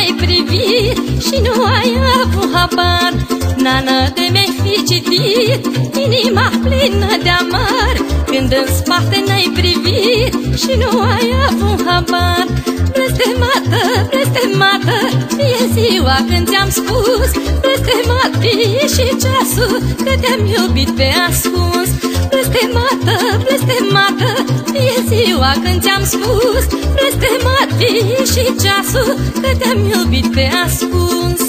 spate n-ai privit Și nu ai avut habar. Nana de mi-ai fi citit Inima plină de amar. Când în spate n-ai privit Și nu ai avut habar. Blestemată, blestemată Fie ziua când ți-am spus. Blestemat fie și ceasul Că te-am iubit pe ascuns. Blestemată, blestemată Fie ziua când ți-am spus Blestemat fie și ceasul Că te-am iubit pe ascuns.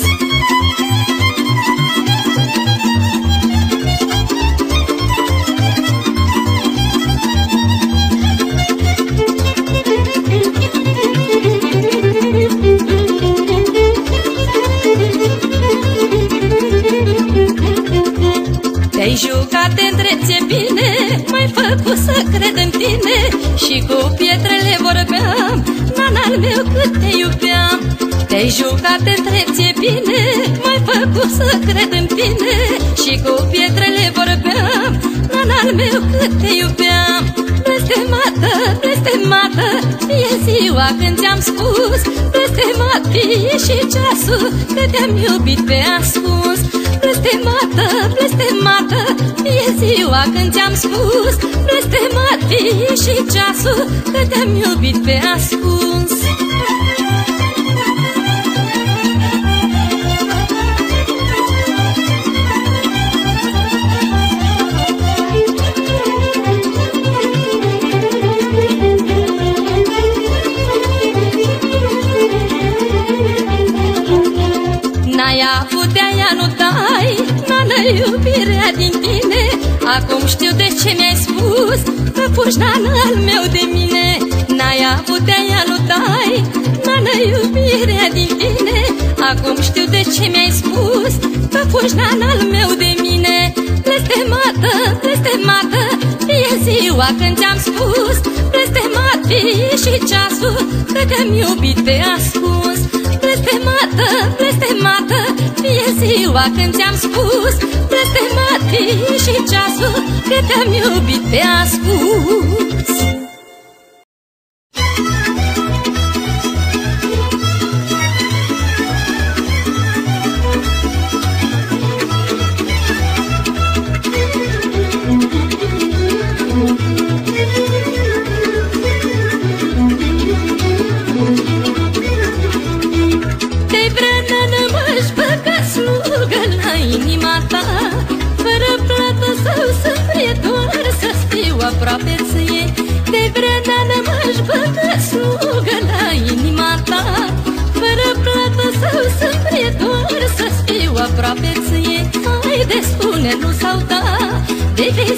Te-ai jucat între ție bine M-ai făcut să cred în tine Și cu pietrele vorbeam. Nanal meu cât te iubeam Te-ai jucat între ție bine. M-ai făcut să cred în tine Și cu pietrele vorbeam. Nanal meu cât te iubeam Blestemată, blestemată Fie ziua când ți-am spus Blestemat fie și ceasul Că te-am iubit pe ascuns. Blestemată, blestemată Fie ziua când ți-am spus Blestemat fie și ceasul Că te-am iubit pe ascuns N-ai avut de-aia nu dai Nană iubirea din tine. Acum știu de ce mi-ai spus Că fugi nana al meu de mine. N-ai avut de-aia nu dai Nană iubirea din tine. Acum știu de ce mi-ai spus Că fugi nana al meu de mine. Blestemată, blestemată Fie ziua când ți-am spus. Blestemat fie și ceasul Că te-am iubit pe ascuns Blestemată, blestemată Fie ziua când ți-am spus. Blestemat fie și ceasul Că te-am iubit pe ascuns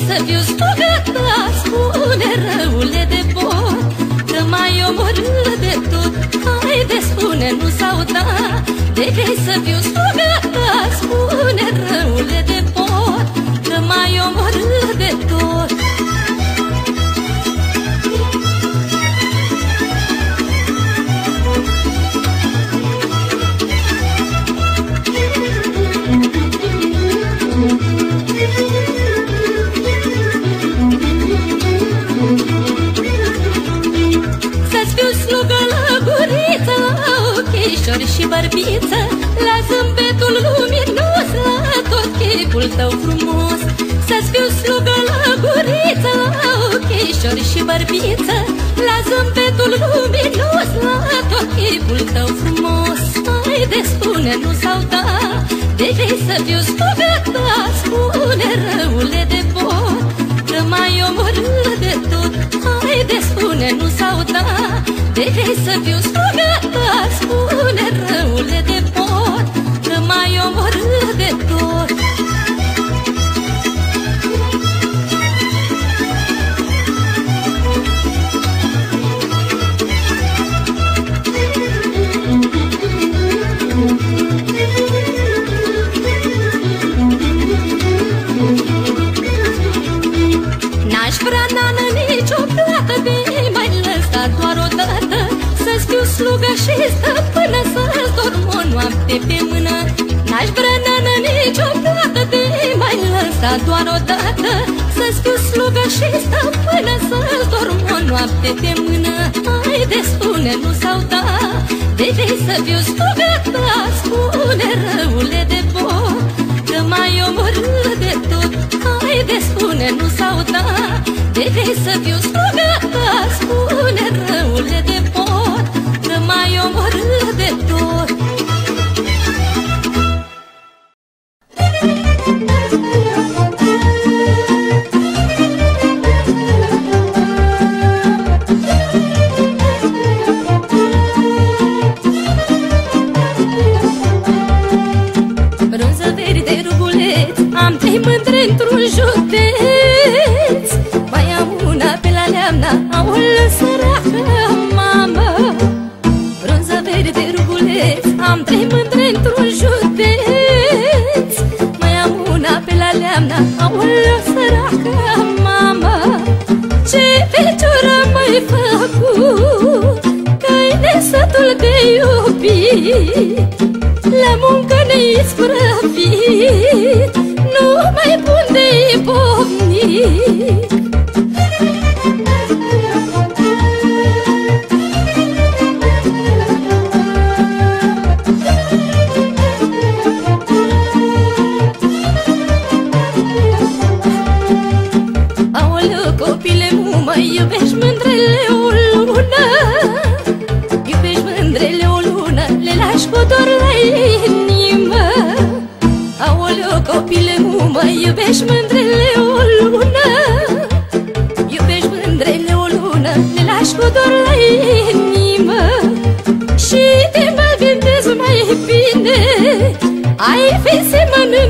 să fiu slugă ta Spune răule de bot. Că mai omorât de tot Hai de spune nu sau da De vei să fiu bărbiță La zâmbetul luminos La tot chipul tău frumos. Să-ți fiu slugă la guriță La ochișori și bărbiță La zâmbetul luminos La tot chipul tău frumos. Hai de spune nu sau da De vei să fiu slugă ta? Spune răule de pot Că mai omorât de tot. Hai de spune nu sau da De vei să fiu și stăpână Să-ți dorm o noapte pe mână. N-aș vrea nană niciodată De mai lăsa asta doar o dată Să-ți fiu slugă și stăpână Să-l dorm o noapte pe mână. Hai de spune, nu sau da De vei să fiu slugă ta Spune răule de pot Că mai omorât de tot. Hai de spune, nu sau da De vei să fiu slugă ta Spune La muncă neisprăvit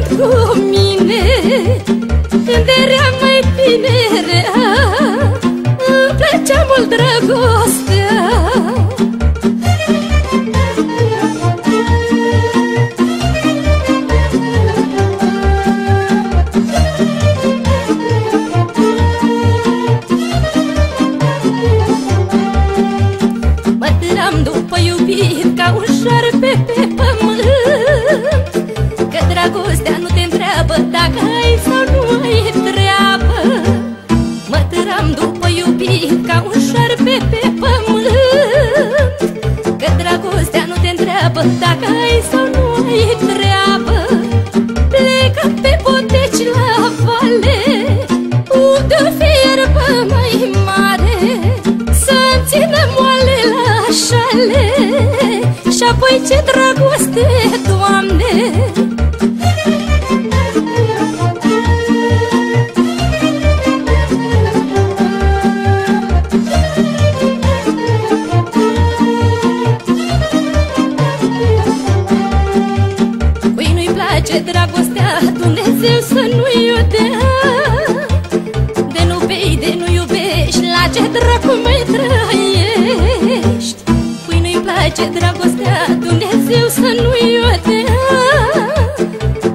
cu mine. Când eram mai tinerea Îmi plăcea mult dragostea Și apoi ce dragoste, Doamne! Cui nu-i place dragostea Dumnezeu să nu-i o dea De nu bei, de nu iubești La ce dracu mai nu-i place dragostea Dumnezeu să nu-i o dea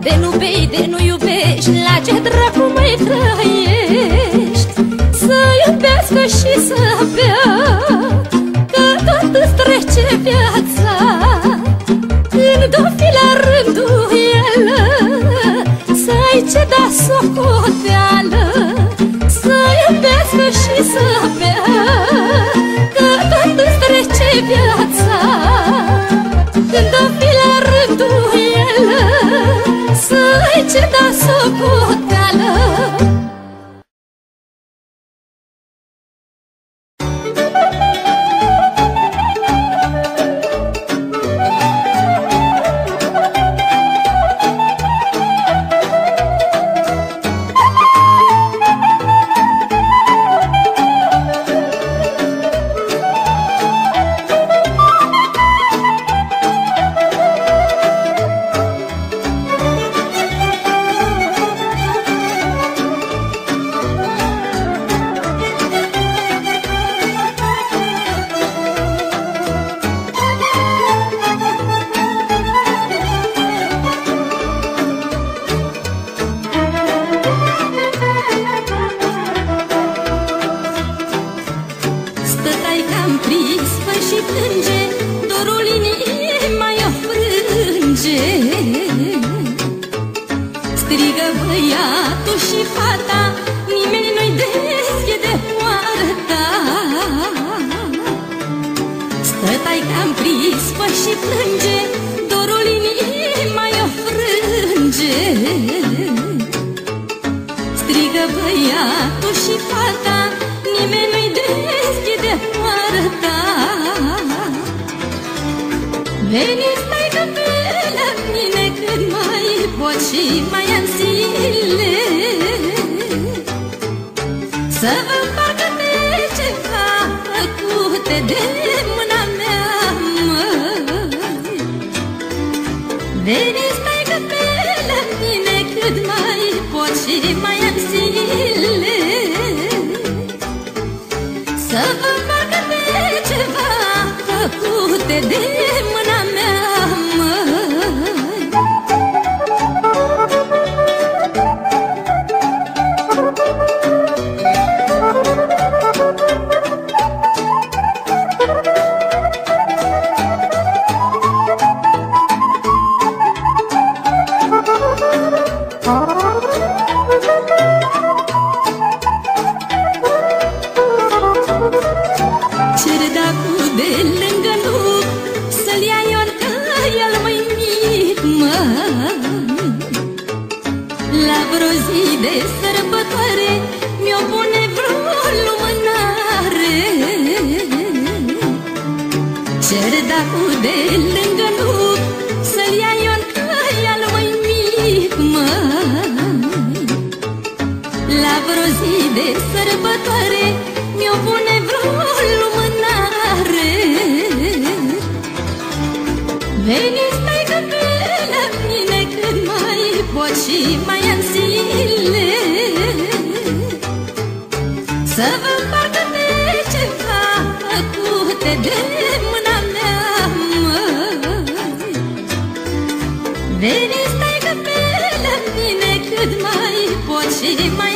De nu bei, de nu iubești La ce dracu mai trăiești? Să iubească și să bea Că tot îți trece viața. Când o fi la rânduială Să ai ce da socoteală. Să iubească și să bea Că tot îți trece viața. Când o fi la rânduială Să ai ce da sărbătoare Mi-o pune vreo lumânare. Cer dacă de lângă nu Să-l ia Ion căia lui mic, măi La vreo zi de sărbătoare Te de mâna mea, mă. Veni, stai că pe la mine Cât mai poți și mai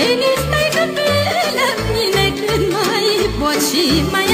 Veniți mai că pe mine cât mai pot și mai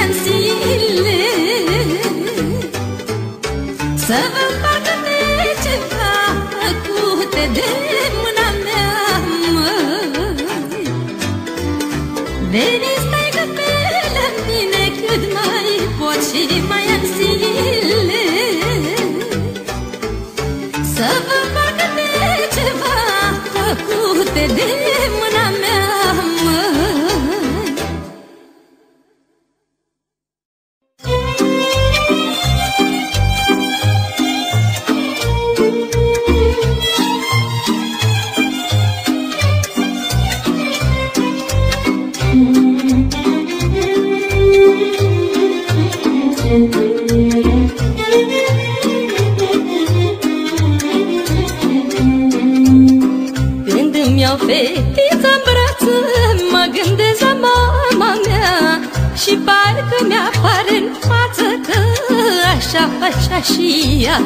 ca și ea.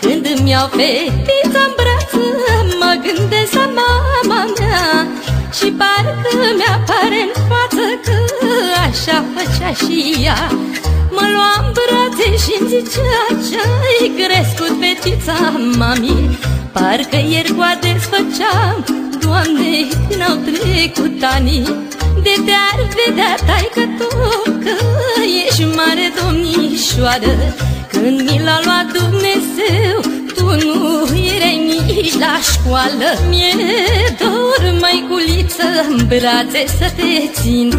Când îmi iau fetița în brață Mă gândesc la mama mea. Și parcă mi-apare în față Că așa făcea și ea. Mă lua în brațe și-mi zicea Ce-ai crescut fetița mami Parcă ieri cu ades făceam Doamne, când au trecut ani. De te-ar vedea taică tu Că ești mare domnișoară. Când mi l-a luat Dumnezeu Tu nu erai nici la școală. Mi-e dor, măiculiță, în brațe să te țin.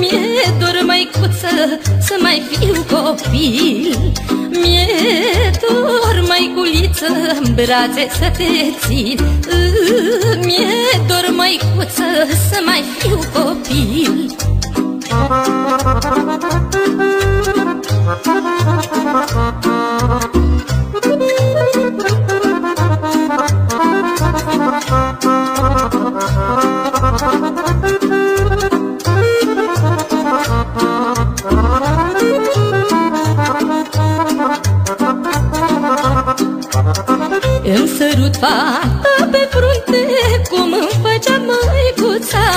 Mi-e dor, măicuță, să mai fiu copil. Mi-e dor, măiculiță, în brațe să te țin. Mi-e dor, măicuță, să mai fiu copil Îmi sărut fata pe frunte Cum îmi făcea măicuța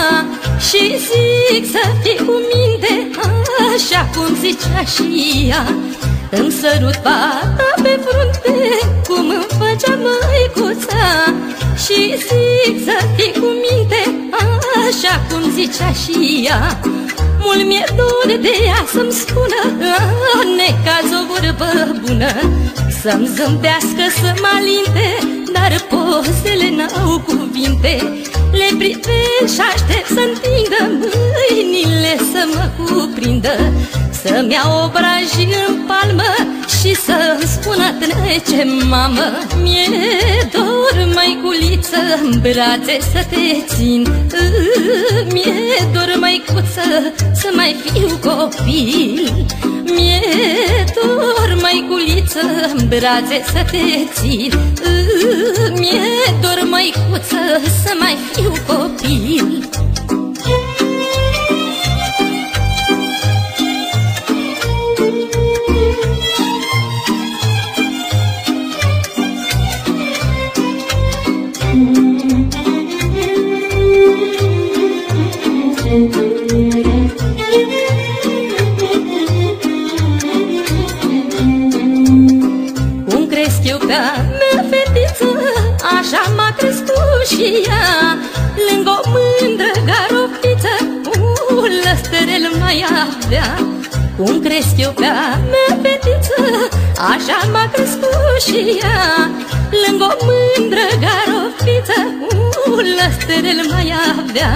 Și zic să fii cu minte Așa cum zicea și ea Îmi sărut fata pe frunte Cum îmi făcea măicuța. Și zic să fii cu minte Așa cum zicea și ea Mult mi-e dor de ea să-mi spună Necaz o vorbă bună Să-mi zâmbească, să mă alinte Dar pozele n-au cuvinte. Le privesc și aștept să întindă Mâinile să mă cuprindă Să-mi iau obrajii în palmă Și să-mi spună trece mamă Mi-e dor, măiculiță, în brațe să te țin. Mi-e dor, măicuță, să mai fiu copil. Mi-e dor, măiculiță, în brațe să te țin. Mi-e dor, măicuță, să mai fiu copil Cum cresc eu pe-a mea fetiță Așa m-a crescut și ea. Lângă o mândră garofiță Un lăstărel mai avea.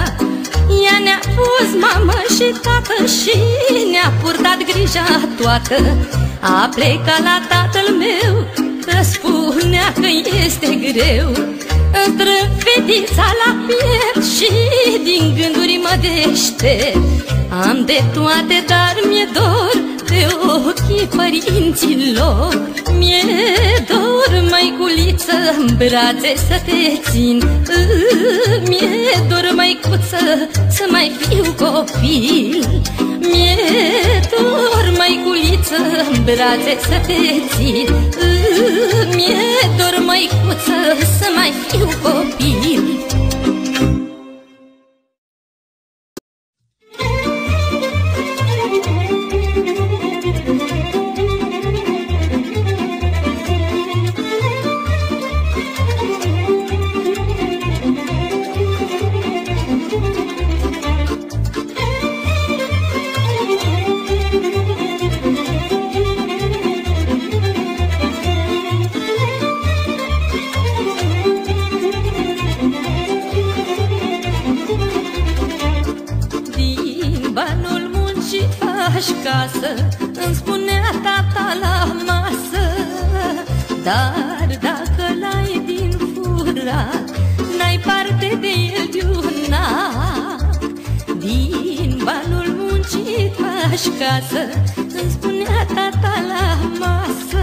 Ea ne-a fost mamă și tată și ne-a purtat grija toată. A plecat la tatăl meu că spunea că este greu. Îmi fetița la piept și din gânduri mă deștept Am de toate, dar mi-e dor de ochii părinților. Mi-e dor, măiculiță, în brațe să te țin. Mi-e dor, măicuță, să mai fiu copil. Mi-e dor, măiculiță, în brațe să te țin. Mi-e dor, măicuță, să mai fiu copil aceeași casă Îmi spunea tata la masă.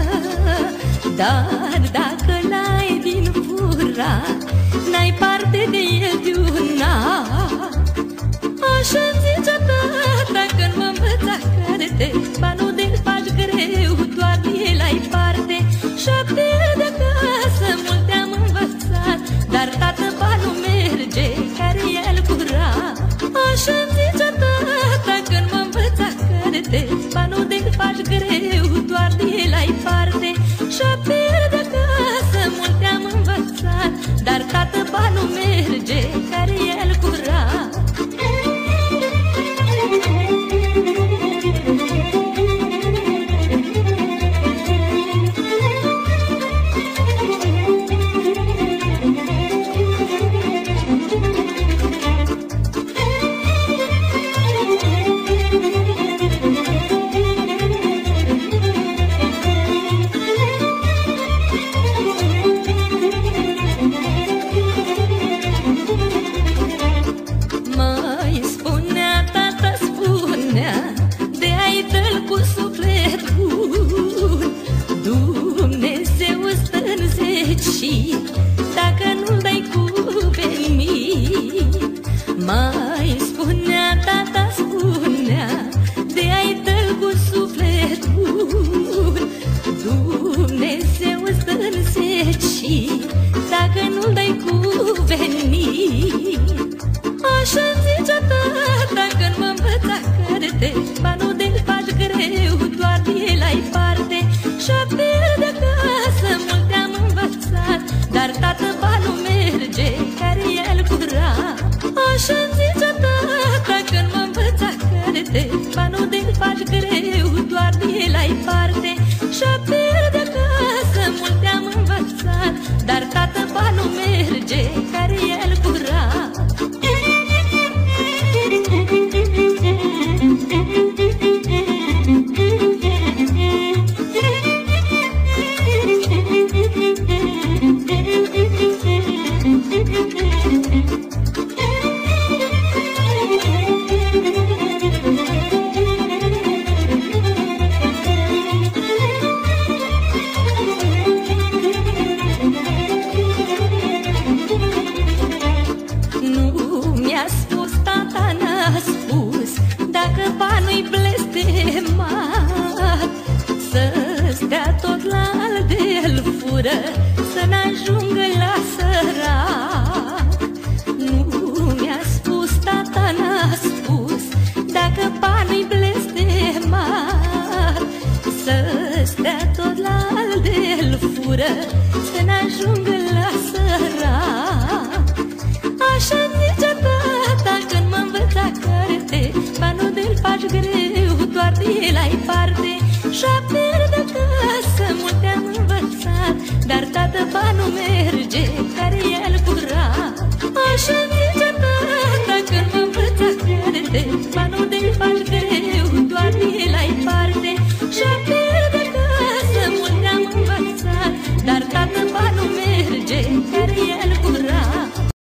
Dar dacă n-ai din fura N-ai parte de el de una. Așa zicea tata când mă învăța carte Ba nu de faci greu, doar de el ai parte. Șapte de acasă, multe am învățat Dar tată ba nu merge, care el cura Așa pași greu, doar de la ai parte. Și-a de acasă, multe am învățat Dar tată, banul merge, care e spunea, tata spunea greu, doar de el ai parte. Și-a el ai parte. Șapte de acasă, multe am învățat Dar tată, ba nu merge, care e al curat? Așa